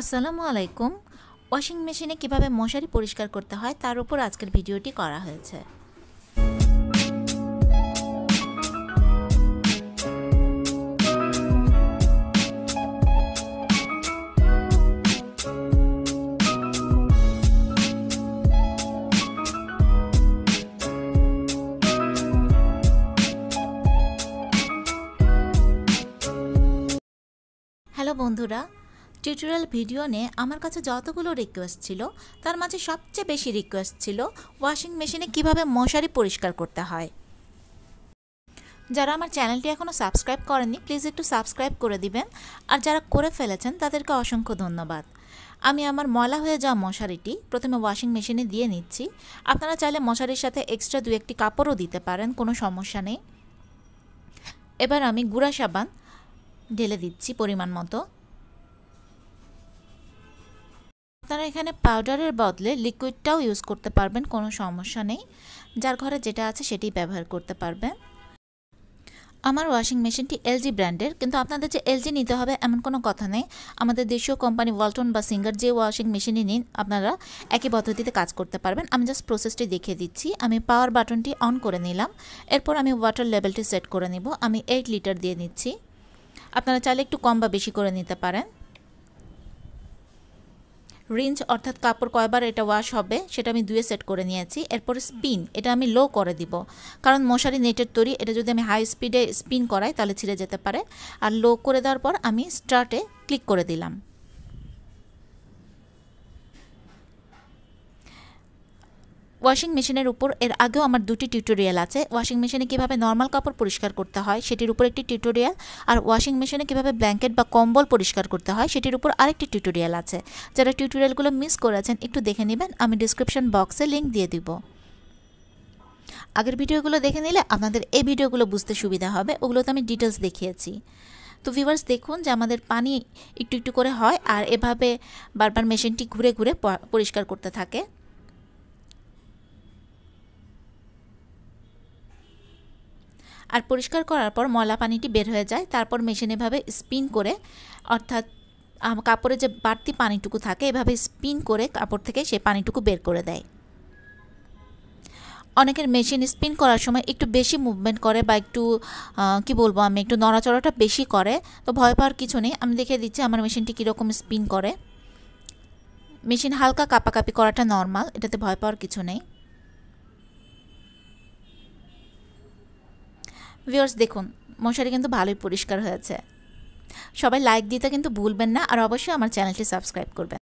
আসসালামু আলাইকুম। ওয়াশিং মেশিনে কীভাবে মশারি পরিষ্কার করতে হয় তার উপর আজকের ভিডিওটি করা হয়েছে। হ্যালো বন্ধুরা টিউটোরিয়াল ভিডিও নিয়ে আমার কাছে যতগুলো রিকোয়েস্ট ছিল, তার মাঝে সবচেয়ে বেশি রিকোয়েস্ট ছিল ওয়াশিং মেশিনে কীভাবে মশারি পরিষ্কার করতে হয়। যারা আমার চ্যানেলটি এখনও সাবস্ক্রাইব করেননি প্লিজ একটু সাবস্ক্রাইব করে দিবেন। আর যারা করে ফেলেছেন, তাদেরকে অসংখ্য ধন্যবাদ। আমি আমার ময়লা হয়ে যাওয়া মশারিটি প্রথমে ওয়াশিং মেশিনে দিয়ে নিচ্ছি। আপনারা চাইলে মশারির সাথে এক্সট্রা দু একটি কাপড়ও দিতে পারেন, কোনো সমস্যা নেই। এবার আমি গুঁড়া সাবান ঢেলে দিচ্ছি পরিমাণ মতো। আপনারা এখানে পাউডারের বদলে লিকুইডটাও ইউজ করতে পারবেন, কোনো সমস্যা নেই। যার ঘরে যেটা আছে সেটি ব্যবহার করতে পারবেন। আমার ওয়াশিং মেশিনটি এলজি ব্র্যান্ডের কিন্তু আপনাদের যে এলজি নিতে হবে এমন কোনো কথা নেই। আমাদের দেশীয় কোম্পানি ওয়ালটন বা সিঙ্গার যে ওয়াশিং মেশিনই নিন, আপনারা একই পদ্ধতিতে কাজ করতে পারবেন। আমি জাস্ট প্রসেসটি দেখিয়ে দিচ্ছি। আমি পাওয়ার বাটনটি অন করে নিলাম। এরপর আমি ওয়াটার লেভেলটি সেট করে নিব। আমি এইট লিটার দিয়ে নিচ্ছি। আপনারা চাইলে একটু কম বা বেশি করে নিতে পারেন। রিঞ্জ অর্থাৎ কাপড় কয়বার এটা ওয়াশ হবে, সেটা আমি দুয়ে সেট করে নিয়েছি। এরপর স্পিন এটা আমি লো করে দিব। কারণ মশারি নেটের তৈরি, এটা যদি আমি হাই স্পিডে স্পিন করাই, তাহলে ছিঁড়ে যেতে পারে। আর লো করে দেওয়ার পর আমি স্টার্টে ক্লিক করে দিলাম। ওয়াশিং মেশিনের উপর, এর আগেও আমার দুটি টিউটোরিয়াল আছে। ওয়াশিং মেশিনে কীভাবে নর্মাল কাপড় পরিষ্কার করতে হয়, সেটির উপর একটি টিউটোরিয়াল আর ওয়াশিং মেশিনে কীভাবে ব্ল্যাঙ্কেট বা কম্বল পরিষ্কার করতে হয়, সেটির উপর আরেকটি টিউটোরিয়াল আছে। যারা টিউটোরিয়ালগুলো মিস করেছেন, একটু দেখে নেবেন, আমি ডিসক্রিপশন বক্সে লিঙ্ক দিয়ে দিব। আগের ভিডিওগুলো দেখে নিলে আপনাদের এই ভিডিওগুলো বুঝতে সুবিধা হবে, ওগুলোতে আমি ডিটেলস দেখিয়েছি। তো ভিভার্স দেখুন যে আমাদের পানি একটু একটু করে হয়, আর এভাবে বারবার মেশিনটি ঘুরে ঘুরে পরিষ্কার করতে থাকে। আর পরিষ্কার করার পর ময়লা পানিটি বের হয়ে যায়। তারপর মেশিন এভাবে স্পিন করে, অর্থাৎ কাপড়ে যে বাড়তি পানিটুকু থাকে, এভাবে স্পিন করে কাপড় থেকে সে পানিটুকু বের করে দেয়। অনেকের মেশিন স্পিন করার সময় একটু বেশি মুভমেন্ট করে বা একটু কি বলব আমি, একটু নড়াচড়াটা বেশি করে, তো ভয় পাওয়ার কিছু নেই। আমি দেখে দিচ্ছি আমার মেশিনটি কীরকম স্পিন করে। মেশিন হালকা কাপাকাপি করাটা নর্মাল এটাতে ভয় পাওয়ার কিছু নেই। ভিউয়ার্স দেখুন, মশারি কিন্তু ভালোই পরিষ্কার হয়েছে। সবাই লাইক দিতে কিন্তু ভুলবেন না, আর অবশ্যই আমার চ্যানেলটি সাবস্ক্রাইব করবেন।